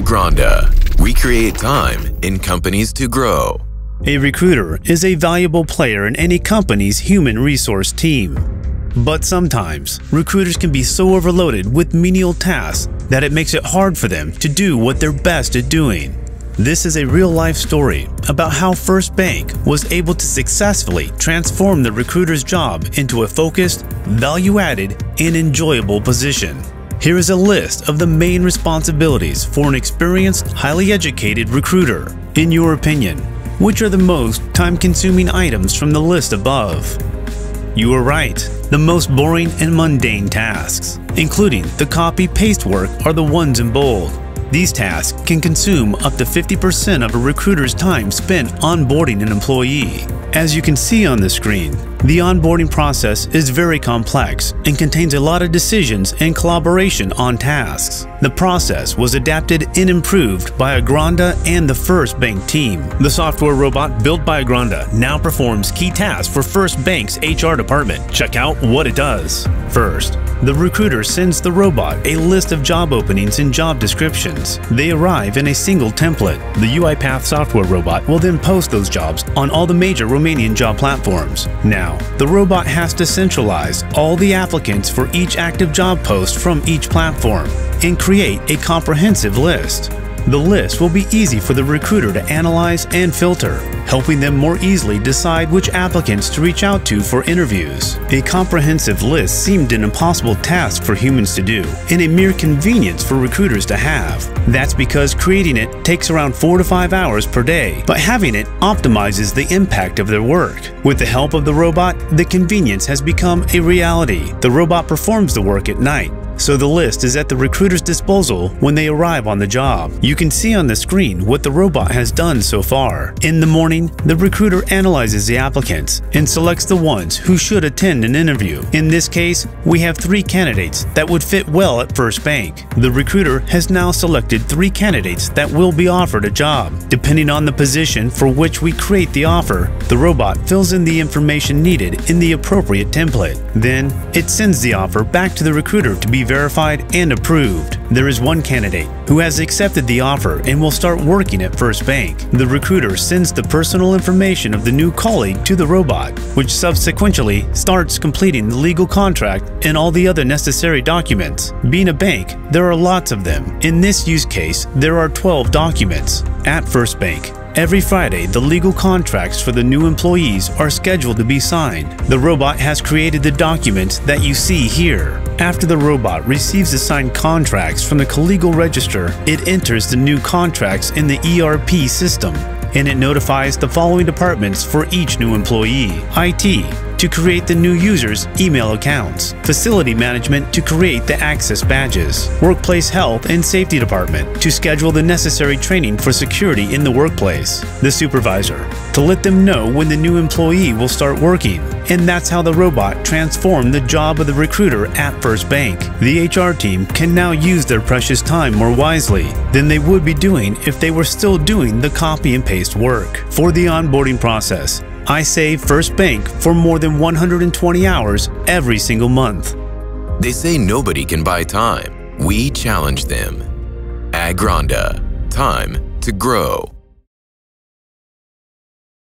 Aggranda. We create time in companies to grow. A recruiter is a valuable player in any company's human resource team. But sometimes, recruiters can be so overloaded with menial tasks that it makes it hard for them to do what they're best at doing. This is a real life story about how First Bank was able to successfully transform the recruiter's job into a focused, value added, and enjoyable position. Here is a list of the main responsibilities for an experienced, highly educated recruiter. In your opinion, which are the most time consuming items from the list above? You are right. The most boring and mundane tasks, including the copy paste work, are the ones in bold. These tasks can consume up to 50% of a recruiter's time spent onboarding an employee. As you can see on the screen, the onboarding process is very complex and contains a lot of decisions and collaboration on tasks. The process was adapted and improved by Aggranda and the First Bank team. The software robot built by Aggranda now performs key tasks for First Bank's HR department. Check out what it does. First, the recruiter sends the robot a list of job openings and job descriptions. They arrive in a single template. The UiPath software robot will then post those jobs on all the major Romanian job platforms. Now, the robot has to centralize all the applicants for each active job post from each platform and create a comprehensive list. The list will be easy for the recruiter to analyze and filter, helping them more easily decide which applicants to reach out to for interviews. A comprehensive list seemed an impossible task for humans to do, and a mere convenience for recruiters to have. That's because creating it takes around 4 to 5 hours per day, but having it optimizes the impact of their work. With the help of the robot, the convenience has become a reality. The robot performs the work at night, so the list is at the recruiter's disposal when they arrive on the job. You can see on the screen what the robot has done so far. In the morning, the recruiter analyzes the applicants and selects the ones who should attend an interview. In this case, we have three candidates that would fit well at First Bank. The recruiter has now selected three candidates that will be offered a job. Depending on the position for which we create the offer, the robot fills in the information needed in the appropriate template. Then, it sends the offer back to the recruiter to be verified and approved. There is one candidate who has accepted the offer and will start working at First Bank. The recruiter sends the personal information of the new colleague to the robot, which subsequently starts completing the legal contract and all the other necessary documents. Being a bank, there are lots of them. In this use case, there are 12 documents. At First Bank, Every Friday, the legal contracts for the new employees are scheduled to be signed. The robot has created the documents that you see here. After the robot receives the signed contracts from the collegial register, it enters the new contracts in the ERP system and it notifies the following departments for each new employee IT, to create the new user's email accounts, facility management to create the access badges, workplace health and safety department to schedule the necessary training for security in the workplace, the supervisor to let them know when the new employee will start working. And that's how the robot transformed the job of the recruiter at First Bank. The HR team can now use their precious time more wisely than they would be doing if they were still doing the copy and paste work. For the onboarding process, I save First Bank for more than 120 hours every single month. They say nobody can buy time. We challenge them. Aggranda. Time to grow.